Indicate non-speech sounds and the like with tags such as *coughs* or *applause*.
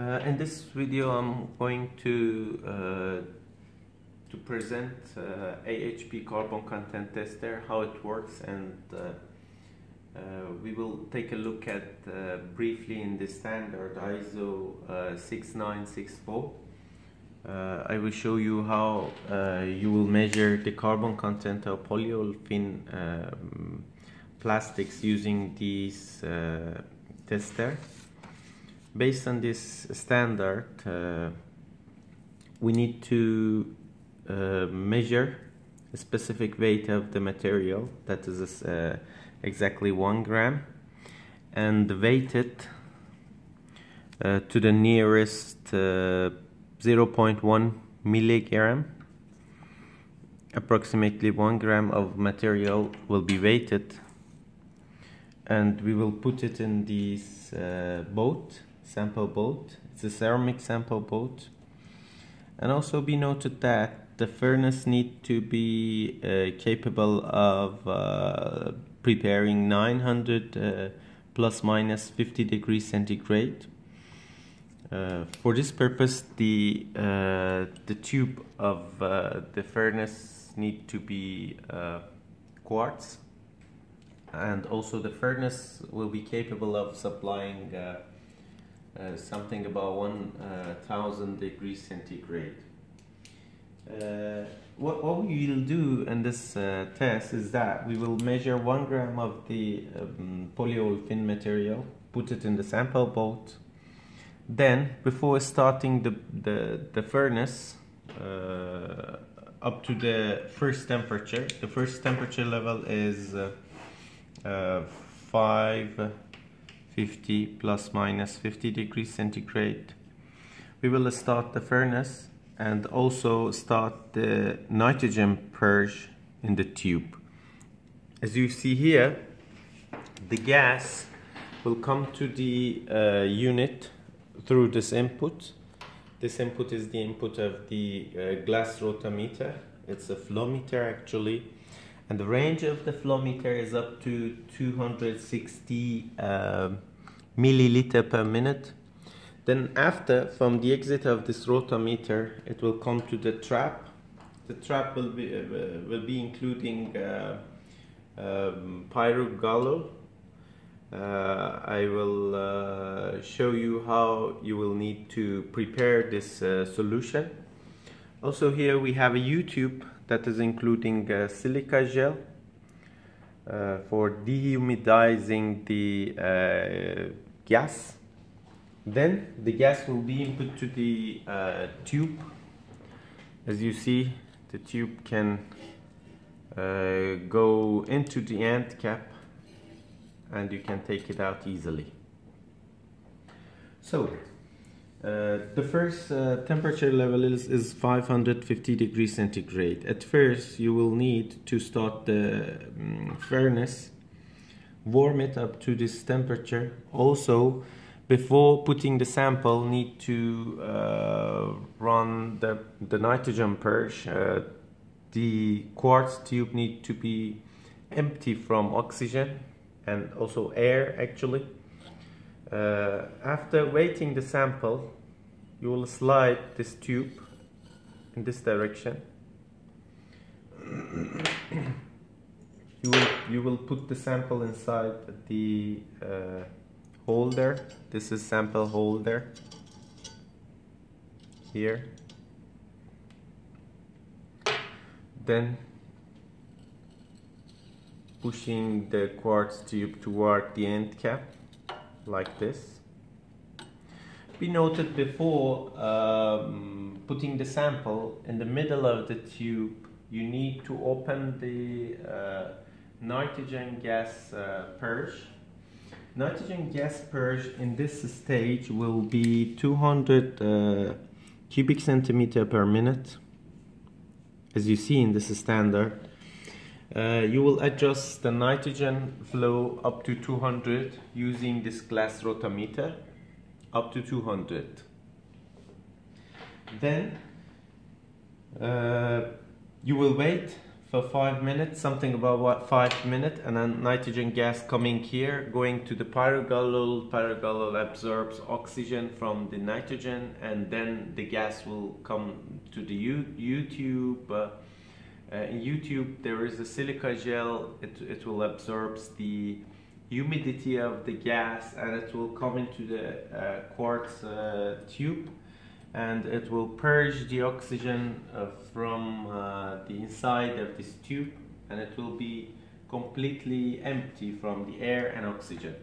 Uh, in this video I'm going to uh, to present uh, AHP carbon content tester, how it works and uh, uh, we will take a look at uh, briefly in the standard ISO 6964. I will show you how you will measure the carbon content of polyolefin um, plastics using these tester based on this standard, uh, we need to uh, measure a specific weight of the material, that is uh, exactly one gram, and weight it uh, to the nearest uh, 0.1 milligram. Approximately one gram of material will be weighted and we will put it in this uh, boat sample boat. It's a ceramic sample boat. And also be noted that the furnace need to be uh, capable of uh, preparing 900 uh, plus minus 50 degrees centigrade. Uh, for this purpose, the uh, the tube of uh, the furnace need to be quartz, and also the furnace will be capable of supplying uh, something about 1000 degrees centigrade. Uh, what, what we will do in this uh, test is that we will measure one gram of the um, polyolefin material, put it in the sample boat. Then, before starting the, the, the furnace, uh, up to the first temperature, the first temperature level is uh, uh, 5 50 plus minus 50 degrees centigrade. We will start the furnace and also start the nitrogen purge in the tube. As you see here, the gas will come to the uh, unit through this input. This input is the input of the uh, glass rotameter. It's a flow meter actually and the range of the flow meter is up to 260 uh, milliliter per minute. Then after from the exit of this rotameter it will come to the trap. The trap will be uh, will be including uh, um, pyrogallol uh, I will uh, show you how you will need to prepare this uh, solution. Also here we have a U-tube that is including uh, silica gel for dehumidizing the uh, gas. Then the gas will be input to the uh, tube. As you see the tube can uh, go into the end cap and you can take it out easily. So uh, the first uh, temperature level is, is 550 degrees centigrade. At first you will need to start the um, furnace, warm it up to this temperature. Also, before putting the sample, need to uh, run the, the nitrogen purge. Uh, the quartz tube need to be empty from oxygen and also air actually. Uh, after weighting the sample, you will slide this tube in this direction. *coughs* you will you will put the sample inside the uh, holder. This is sample holder here. Then pushing the quartz tube toward the end cap like this. Be noted before um, putting the sample in the middle of the tube, you need to open the uh, nitrogen gas uh, purge. Nitrogen gas purge in this stage will be 200 uh, cubic centimeter per minute. As you see in this standard, uh, you will adjust the nitrogen flow up to 200 using this glass rotameter up to 200 then uh, you will wait for five minutes, something about what five minutes, and then nitrogen gas coming here, going to the pyrogallol. Pyrogallol absorbs oxygen from the nitrogen, and then the gas will come to the U, U tube. Uh, uh, in U-tube, there is a silica gel. It it will absorb the humidity of the gas, and it will come into the uh, quartz uh, tube and it will purge the oxygen uh, from uh, the inside of this tube and it will be completely empty from the air and oxygen.